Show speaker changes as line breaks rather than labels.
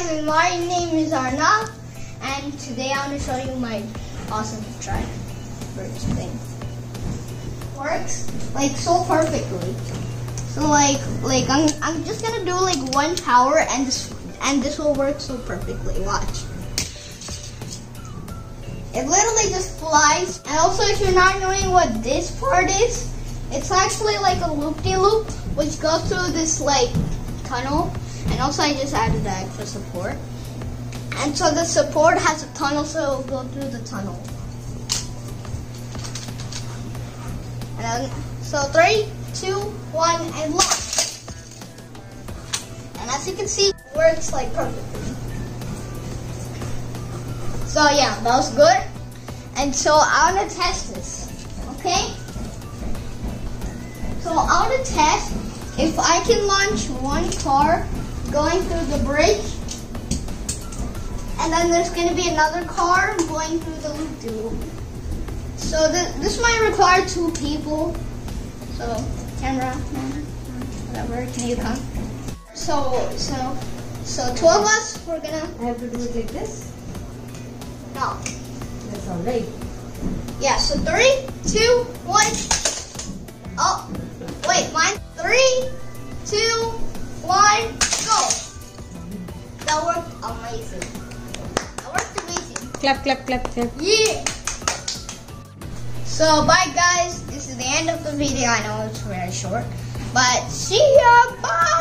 guys, my name is Arnav, and today I'm gonna show you my awesome try bridge thing. Works like so perfectly. So like like I'm I'm just gonna do like one power and this and this will work so perfectly. Watch. It literally just flies. And also if you're not knowing what this part is, it's actually like a loop-de-loop which goes through this like tunnel and also I just added the extra support. And so the support has a tunnel, so it'll go through the tunnel. And so three, two, one, and launch. And as you can see, it works like perfectly. So yeah, that was good. And so I want to test this, okay? So I want to test if I can launch one car going through the bridge, and then there's going to be another car going through the loop-de-loop. So th this might require two people. So camera, whatever, can you come? So so so two of us. We're gonna.
I have to do it like this?
No.
That's alright.
Yeah. So three, two, one. Oh, wait, mine. Three, two, one, go. That worked
Clap, clap, clap, clap.
Yeah. So bye guys. This is the end of the video. I know it's very short, but see ya. Bye.